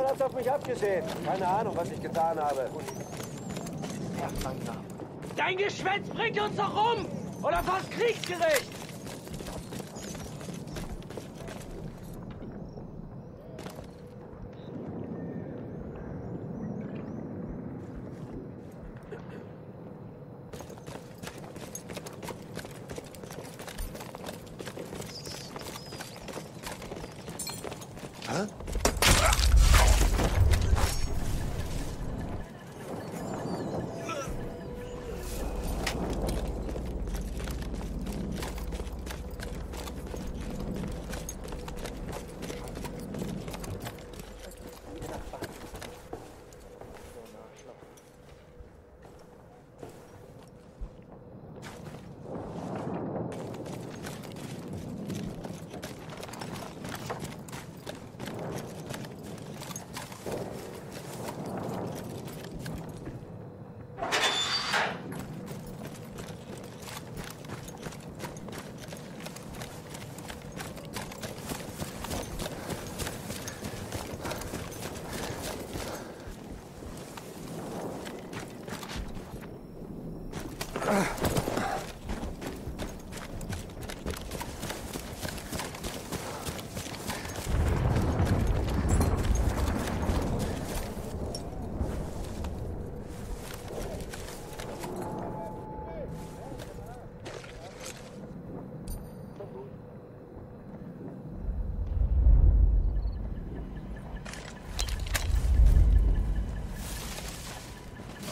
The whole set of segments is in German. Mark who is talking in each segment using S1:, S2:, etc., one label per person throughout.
S1: Jemand hat's auf mich abgesehen. Keine Ahnung, was ich getan habe.
S2: Sehr langsam.
S3: Dein Geschwätz bringt uns doch um! Oder fast kriegsgerecht!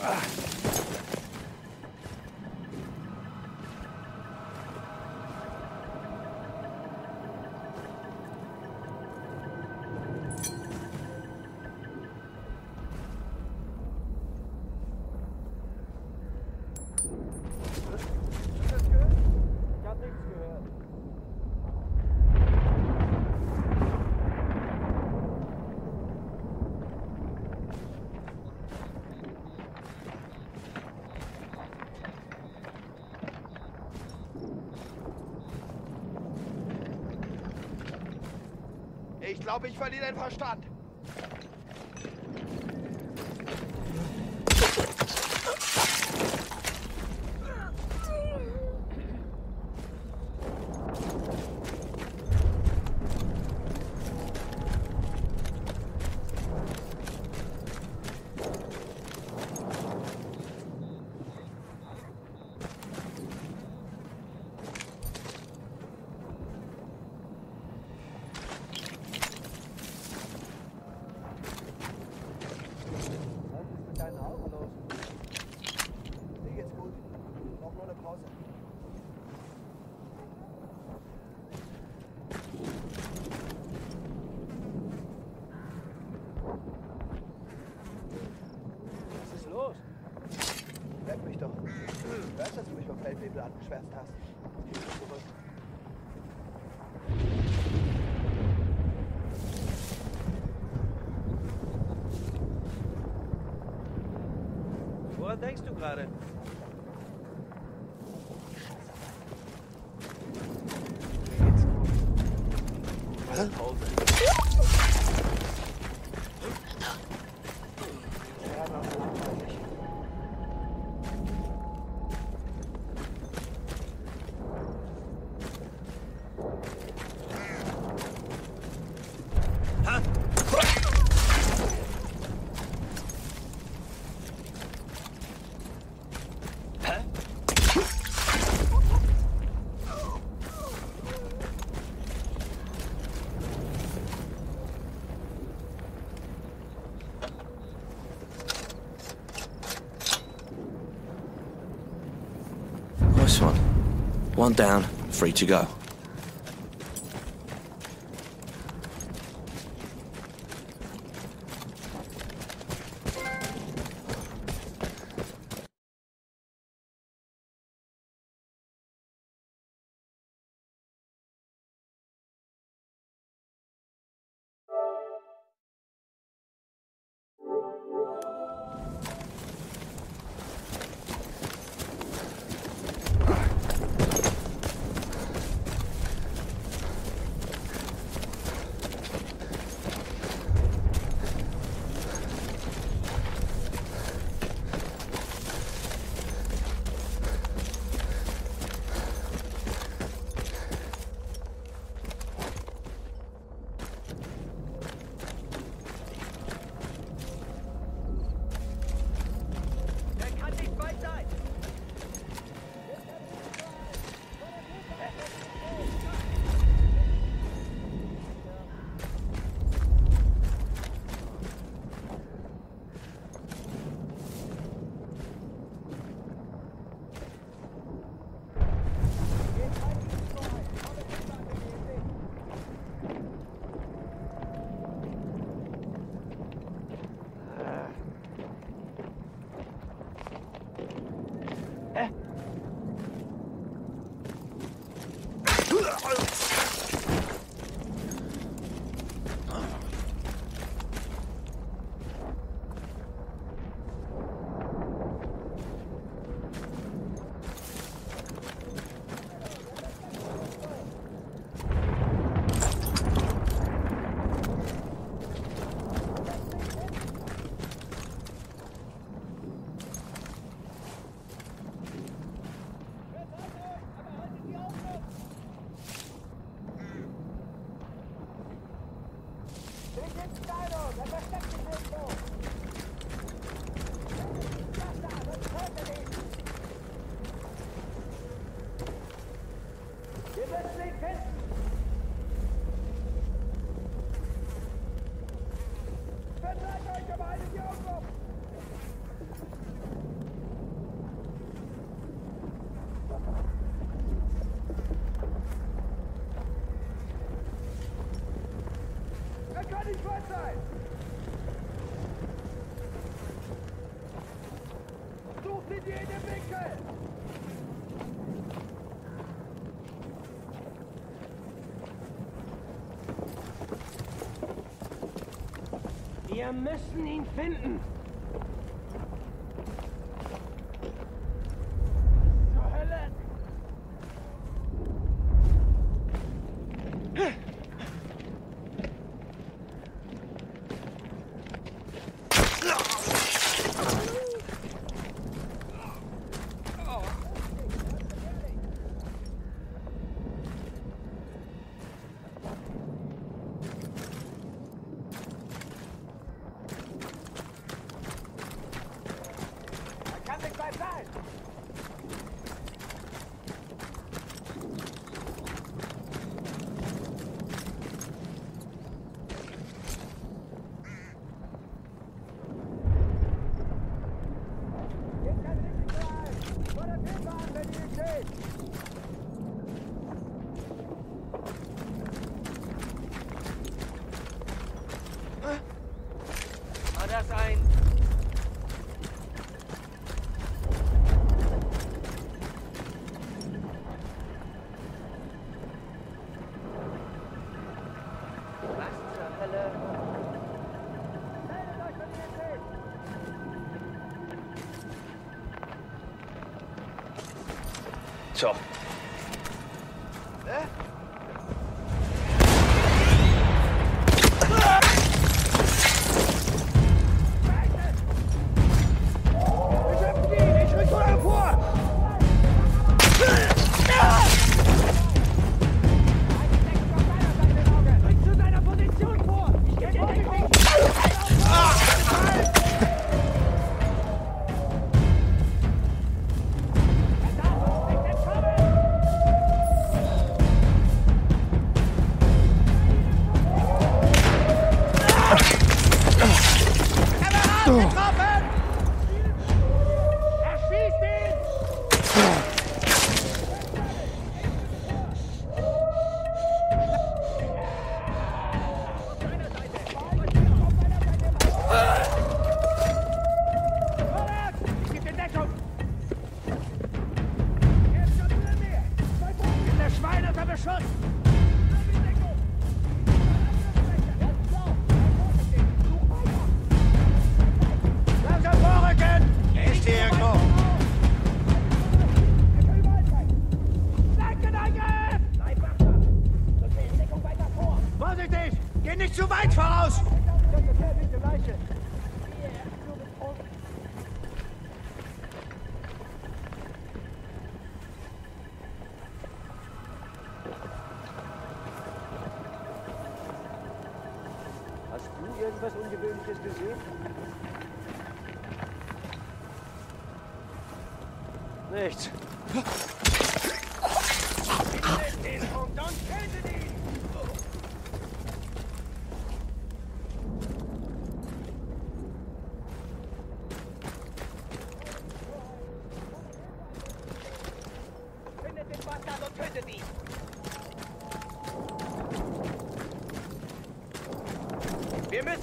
S1: Ich
S2: Ich glaube, ich verliere den Verstand. Angeschwärzt hast. Zurück.
S1: Woran denkst du gerade?
S4: Down, free to go.
S3: 诶
S5: Wir müssen ihn finden.
S3: Bye bye! ちょえ？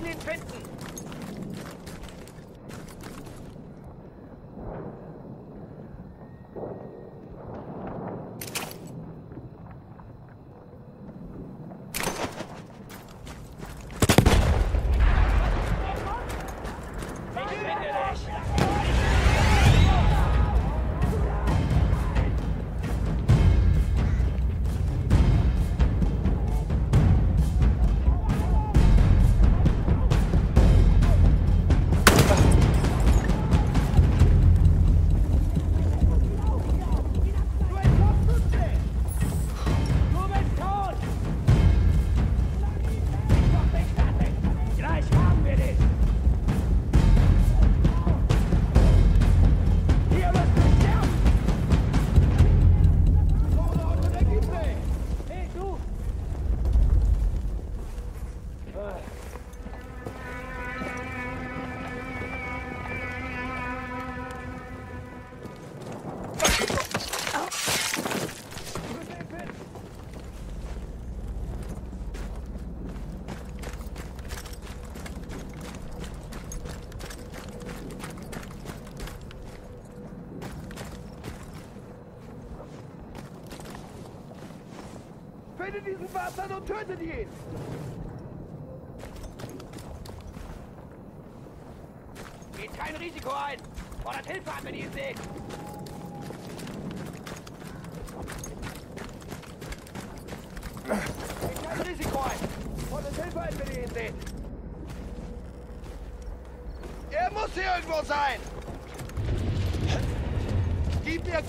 S3: Außeninnenfenster. in diesen Wassern und tötet ihn!
S5: Geht kein Risiko ein! Fordert Hilfe an, wenn ihr ihn seht!
S3: Geht kein Risiko ein! Fordert Hilfe ein, wenn ihr ihn! Er muss hier irgendwo sein! Gib mir...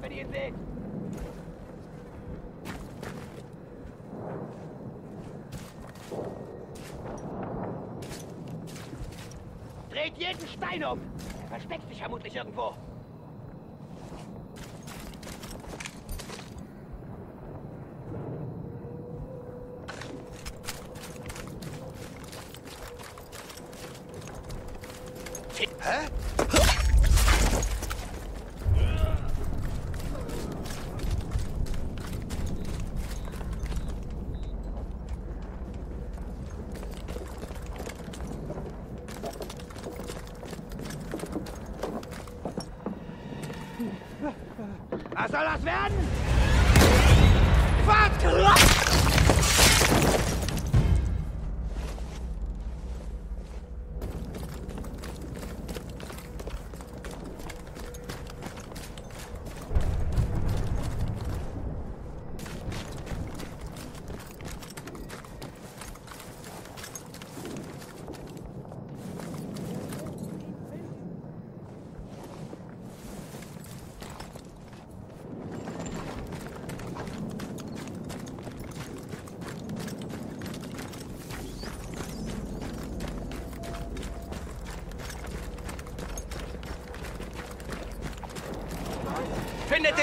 S5: Ab in den Weg! Dreht jeden Stein um! Er versteckt sich vermutlich irgendwo. Soll das werden?
S3: Fuck!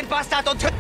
S3: bastard
S6: on two.